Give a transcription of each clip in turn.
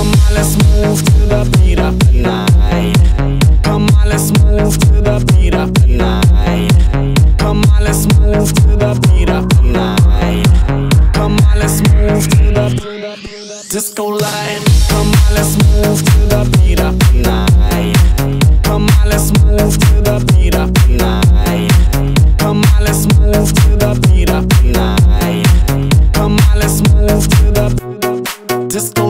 Come on, let's move to the beat of the night. Come on, let's move to the beat of the night. Come on, let's move to the beat of the night. Come on, let's move to the disco light. Come on, let's move to the beat of the night. Come on, let's move to the beat of the night. Come on, let's move to the disco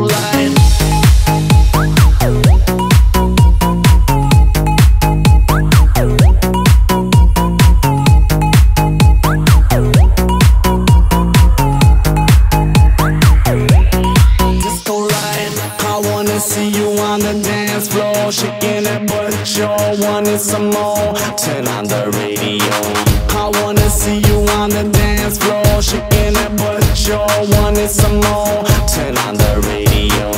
see you on the dance floor, shaking that butt. Sure wanted some more. Turn on the radio. I wanna see you on the dance floor, shaking that butt. Sure wanted some more. Turn on the radio.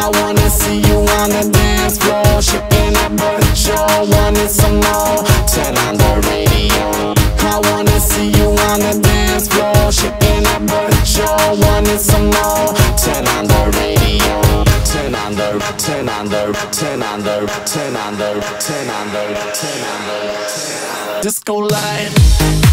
I wanna see you on the dance floor, shaking that butt. Sure wanted some more. Turn on the radio. I wanna see you on the dance floor, shaking that butt. Sure wanted some more. Turn turn on the, turn on the, turn on the, turn on the disco light.